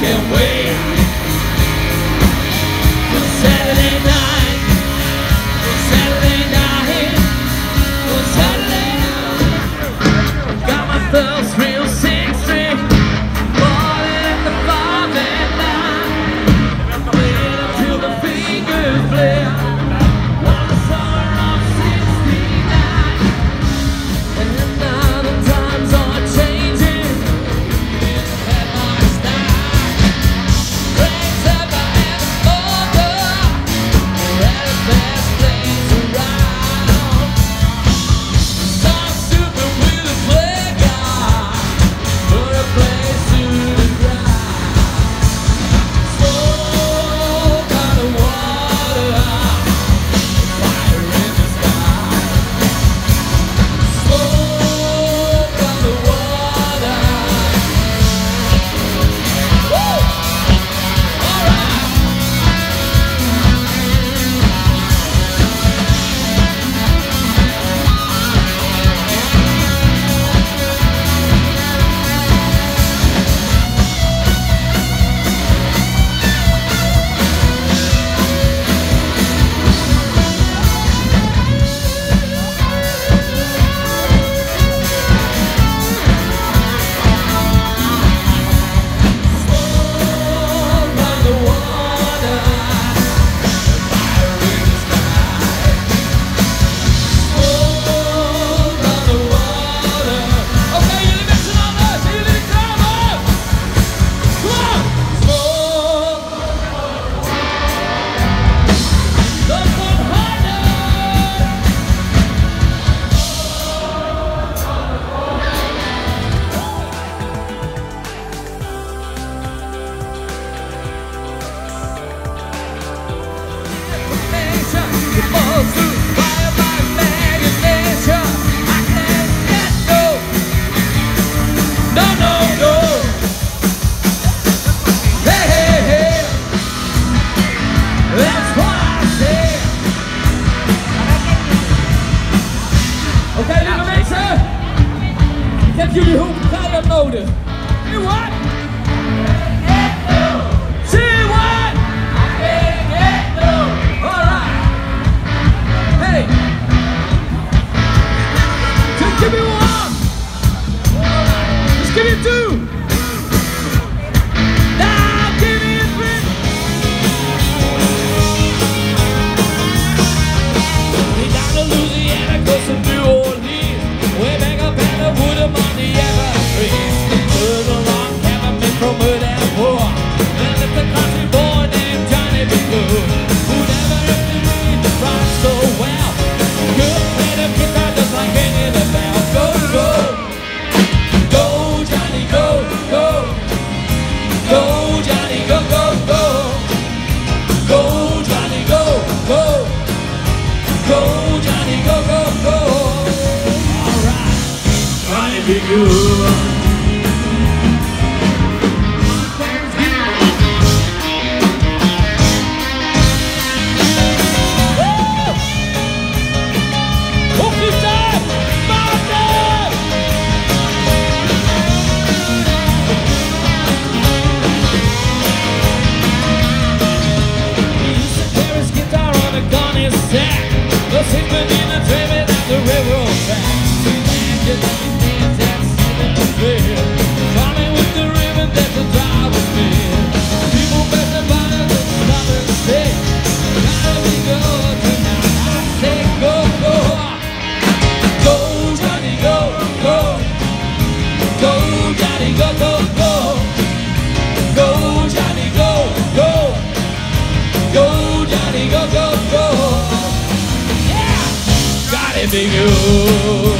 can't wait. What? Johnny Senhor.